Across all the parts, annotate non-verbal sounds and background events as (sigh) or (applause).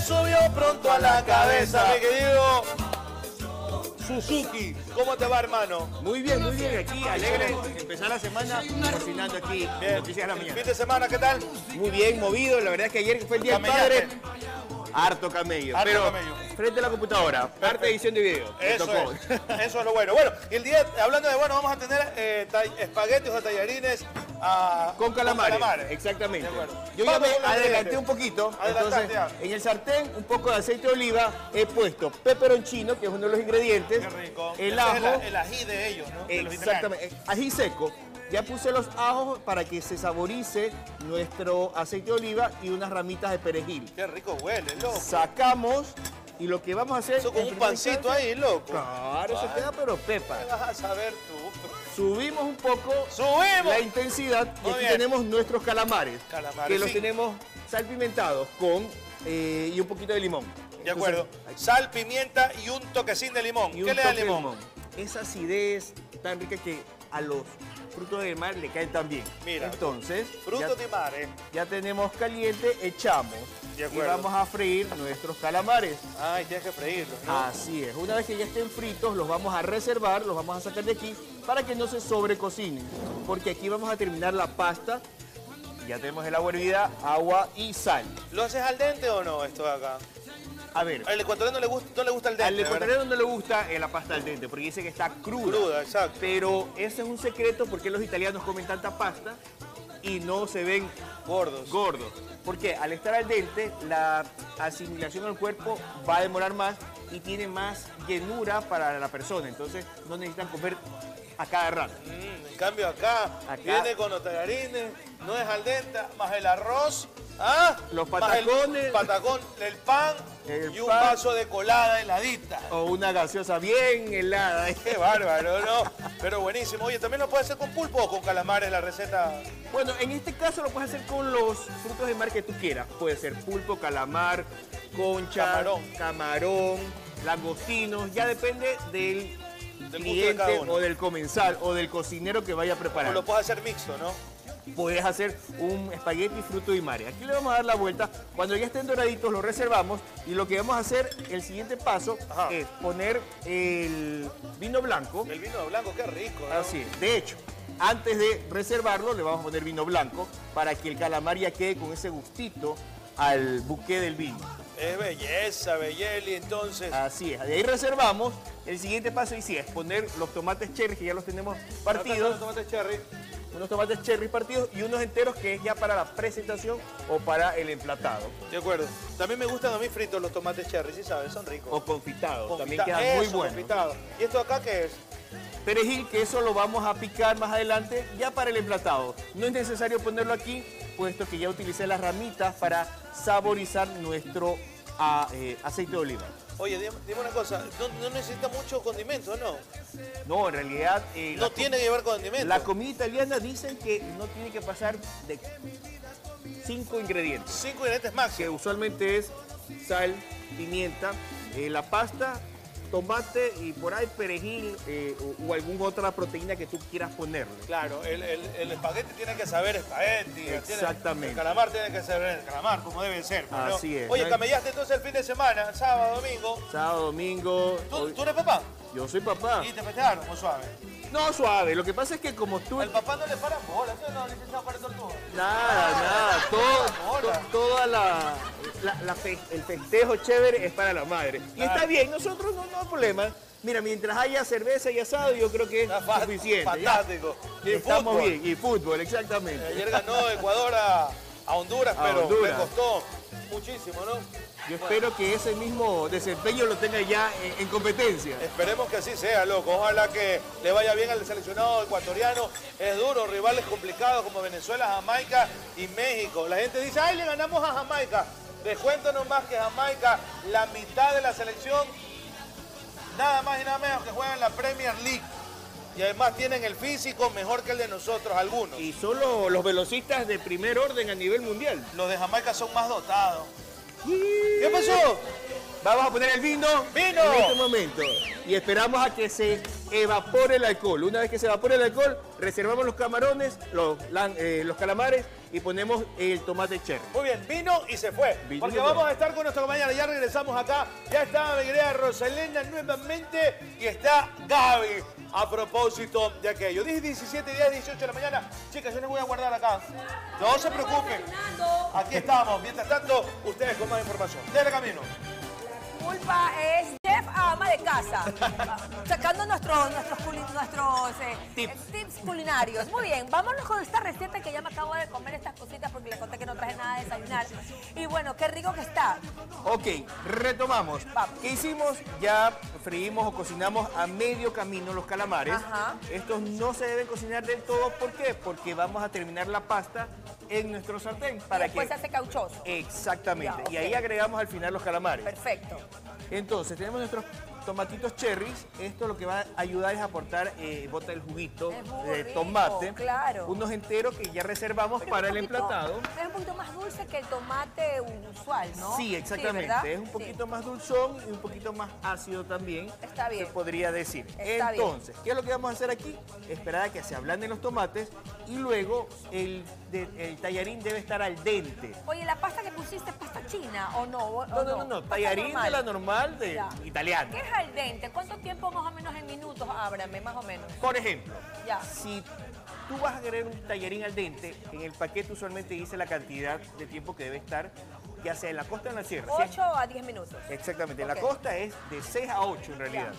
subió pronto a la cabeza, mi querido Suzuki. ¿Cómo te va, hermano? Muy bien, muy bien. Aquí, alegre, empezar la semana cocinando aquí. Bien. Noticias de la mañana. Fin de semana, ¿qué tal? Muy bien, movido. La verdad es que ayer fue el día del padre. Harto camello. Harto pero camello. frente a la computadora, parte de edición de video. Eso tocó. es, eso es lo bueno. Bueno, y el día, hablando de bueno, vamos a tener eh, espaguetis o tallarines ah, Con calamares. Exactamente. De acuerdo. Yo ya me con adelanté un poquito. Entonces, en el sartén, un poco de aceite de oliva, he puesto peperoncino, que es uno de los ingredientes. Qué rico. El ajo. es el, el ají de ellos, ¿no? Exactamente, eh, ají seco. Ya puse los ajos para que se saborice nuestro aceite de oliva y unas ramitas de perejil. Qué rico huele, loco. Sacamos y lo que vamos a hacer... Eso con un pancito ahí, loco. Claro, se Ay. queda pero pepa. ¿Qué vas a saber tú? Subimos un poco ¡Subimos! la intensidad y aquí bien. tenemos nuestros calamares. Calamares, Que los tenemos salpimentados con... eh, y un poquito de limón. De Entonces, acuerdo. Sal, pimienta y un toquecín de limón. ¿Qué le da de limón? Esa acidez tan rica que a los frutos del mar le caen tan bien. Mira, Entonces, Fruto ya, de mare. ya tenemos caliente, echamos De y vamos a freír nuestros calamares. Ay, tienes que freírlos, ¿no? Así es. Una vez que ya estén fritos, los vamos a reservar, los vamos a sacar de aquí para que no se sobrecocinen. Porque aquí vamos a terminar la pasta. Ya tenemos el agua hervida, agua y sal. ¿Lo haces al dente o no esto de acá? A ver, Al ecuatoriano le gusta, no le gusta el dente. al ecuatoriano no le gusta eh, la pasta al dente porque dice que está cruda. Cruda, exacto. Pero ese es un secreto porque los italianos comen tanta pasta y no se ven Gordos. gordos. Porque al estar al dente, la asimilación al cuerpo va a demorar más y tiene más llenura para la persona. Entonces no necesitan comer a cada rato. Mm, en cambio acá, Acá. viene con los tallarines, no es al dente, más el arroz, ¿ah? Los Más el patacones. patacón, el pan El y un pan. vaso de colada heladita. O una gaseosa bien helada. (laughs) Qué bárbaro, ¿no? Pero buenísimo. Oye, ¿también lo puedes hacer con pulpo o con calamares la receta? Bueno, en este caso lo puedes hacer con los frutos de mar que tú quieras. Puede ser pulpo, calamar, concha, Camarón. camarón, langostinos. Ya depende del, gusto de cliente o del comensal o del cocinero que vaya a O preparar. lo puedes hacer mixto, ¿no? Puedes hacer un espagueti fruto y mare. Aquí le vamos a dar la vuelta. Cuando ya estén doraditos los reservamos y lo que vamos a hacer, el siguiente paso Ajá. es poner el vino blanco. El vino blanco, qué rico. ¿no? Así es. De hecho, antes de reservarlo, le vamos a poner vino blanco para que el calamar ya quede con ese gustito al buque del vino. Es belleza, belleli, entonces. Así es. De ahí reservamos. El siguiente paso y sí es poner los tomates cherry que ya los tenemos partidos. los tomates cherry. Unos tomates cherry partidos y unos enteros que es ya para la presentación o para el emplatado. De acuerdo. También me gustan a mí fritos los tomates cherry, sí sabes, son ricos. O confitados. También Confita- quedan muy buenos. confitado. ¿Y esto acá qué es? Perejil, que eso lo vamos a picar más adelante ya para el emplatado. No es necesario ponerlo aquí, puesto que ya utilicé las ramitas para saborizar nuestro ah, eh, aceite de oliva. Oye, dime, dime una cosa, no, no necesita mucho condimento, ¿no? No, en realidad... eh, No tiene que llevar condimento. la comida italiana dicen que no tiene que pasar de cinco ingredientes, Cinco ingredientes que máximos. usualmente es sal, pimienta, eh, la pasta, tomate y por ahí perejil eh, o, o alguna otra proteína que tú quieras ponerle. Claro, el, el, el espagueti tiene que saber espagueti. tiene- Exactamente. el calamar tiene que saber el calamar, como debe ser. ¿no? Así es. Oye, camellaste entonces el fin de semana, sábado, domingo. Sábado, domingo. ¿Tú, hoy- tú eres papá? Yo soy papá. Y te festejaron, muy suave. No, suave. Lo que pasa es que como tú... El papá no le para bola, ¿sí o no? Licenciado para tortuga. Nada, nada. (laughs) Todo, toda la, la- la fe- el festejo chévere es para la madre. Y está bien, nosotros no, no hay problema. Mira, mientras haya cerveza y asado, yo creo que es Está suficiente. Fantástico. Y Estamos fútbol. bien. Y fútbol, exactamente. Ayer ganó Ecuador a, a Honduras, A pero Honduras. me costó muchísimo, ¿no? Yo espero que ese mismo desempeño lo tenga ya en, en competencia. Esperemos que así sea, loco. Ojalá que le vaya bien al seleccionado ecuatoriano. Es duro, rivales complicados como Venezuela, Jamaica y México. La gente dice, ay, le ganamos a Jamaica. Descuéntanos más que Jamaica, la mitad de la selección, nada más y nada menos que juegan la Premier League. Y además tienen el físico mejor que el de nosotros, algunos. Y solo los velocistas de primer orden a nivel mundial. Los de Jamaica son más dotados. ¿Qué pasó? Vamos a poner el vino, ¡Vino! en este momento. Y esperamos a que se evapore el alcohol. Una vez que se evapore el alcohol, reservamos los camarones, los, lan- eh, los calamares y ponemos el tomate cherry. Muy bien, vino y se fue. Vino porque vamos a estar con nuestra compañera. Ya regresamos acá. Ya está mi querida Rosalena nuevamente. Y está Gaby. A propósito de aquello. 10, 17, 10, 18 de la mañana. Chicas, yo les voy a guardar acá. No se preocupen. Aquí estamos. Mientras tanto, ustedes con más información. Dele camino. Culpa es a ama de casa. (laughs) Sacando nuestros, nuestros, nuestros eh, Tips. eh, tips culinarios. Muy bien, vámonos con esta receta que ya me acabo de comer bueno, qué rico que está. Ok, retomamos. Vamos. ¿Qué hicimos? Ya freímos o cocinamos a medio camino los calamares. Ajá. Estos no se deben cocinar del todo. ¿Por qué? Porque vamos a terminar la pasta en nuestro sartén. Y Para después que... se hace cauchoso. Exactamente. Ya, Y ahí agregamos al final los calamares. Perfecto. Entonces, tenemos nuestros tomatitos cherries. Esto lo que va a ayudar es aportar, eh, bota el juguito de tomate. claro. Unos enteros que ya reservamos Pero para el poquito- emplatado. Es un poquito más dulce que el tomate usual, ¿no? Sí, exactamente. es un Sí. poquito más dulzón y un poquito más ácido también. Está bien. Se podría decir. Está bien. Entonces, ¿qué es lo que vamos a hacer aquí? Esperar a que se ablanden los tomates y luego el, de- el tallarín debe estar al dente. Oye, ¿la pasta que pusiste es pasta china o no? ¿O No, no, no, no. Tallarín de la normal de Ya. italiano. ¿Qué es al dente? ¿Cuánto tiempo más o menos en minutos? Ábrame, más o menos. Por ejemplo, Ya. si tú vas a querer un tallarín al dente, en el paquete usualmente dice la cantidad de tiempo que debe estar, ya sea en la costa o en la sierra. Si es- 8 a 10 minutos. Exactamente, en la costa es de 6 a 8 en realidad.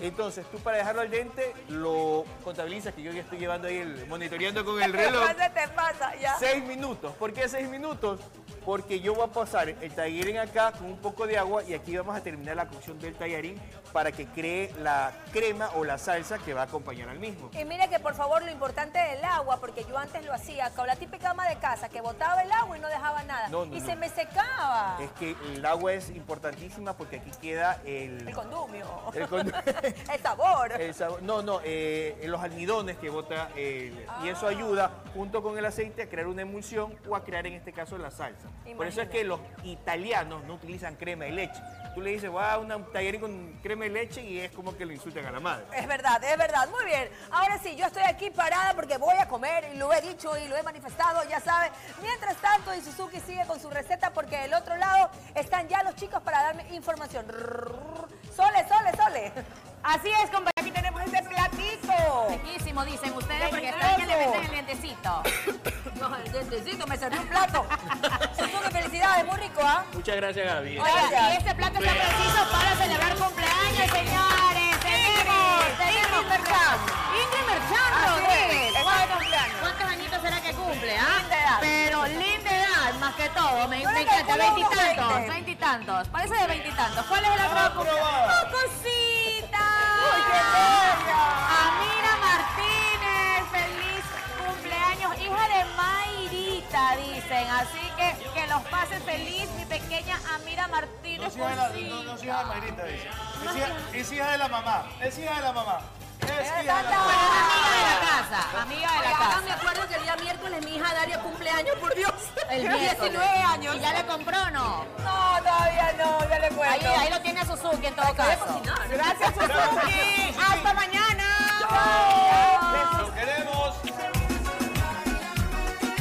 Entonces, tú para dejarlo al dente, lo contabilizas, que yo ya estoy llevando ahí el monitoreando con el (laughs) reloj. ¿Qué pasa? te pasa? Ya. 6 minutos. ¿Por qué 6 minutos? Porque yo voy a pasar el tallarín acá con un poco de agua y aquí vamos a terminar la cocción del tallarín para que cree la crema o la salsa que va a acompañar al mismo. Y mire que por favor lo importante del agua, porque yo antes lo hacía con la típica ama de casa, que botaba el agua y no dejaba nada. No, no, y no. se me secaba. Es que el agua es importantísima porque aquí queda el... El condumio. El condu- (laughs) el sabor. El sabor- no, no, eh, los almidones que bota el- y eso ayuda junto con el aceite a crear una emulsión o a crear en este caso la salsa. Por eso es que los italianos no utilizan crema de leche. Tú le dices, va a una tallarín con crema de leche y es como que lo insultan a la madre. Es verdad, es verdad. Muy bien. Ahora sí, yo estoy aquí parada porque voy a comer y lo he dicho y lo he manifestado, ya sabe. Mientras tanto, y Suzuki sigue con su receta porque del otro lado están ya los chicos para darme información. Sole, sole, sole. Así es, compañero. Aquí tenemos este platito. Riquísimo, dicen ustedes, porque están que le meten el dientecito. (coughs) No, el dientecito me sirvió un plato. Muchas gracias, Gaby. Gracias. Oiga, y este plato está preciso para celebrar cumpleaños, señores. Tenemos, tenemos Merchan. Ingrid Merchan Rodríguez. ¿Cuántos, añitos será que cumple? ah? Linda edad. Pero linda edad, más que todo. Me, me encanta, veintitantos, 20. veintitantos. Parece de veintitantos. ¿Cuál es el otro? ¡Oh, cosita! ¡Uy, qué bella! Dicen. Así que que los pase feliz, mi pequeña Amira No Martínez. es hija de la, hija de Mayrita, dice. Es hija, es hija de la mamá. Es hija de la mamá. Es hija de la mamá. Amiga de la casa, amiga de la casa. me acuerdo que el día miércoles mi hija Daria cumpleaños, por Dios. El Tiene (laughs) miércoles. 19 años. ¿Y ya le compró o no? No, todavía no, ya le Ahí, cuento. ahí lo tiene Suzuki en todo caso. cocinar. Gracias, Suzuki. Hasta mañana. Chao.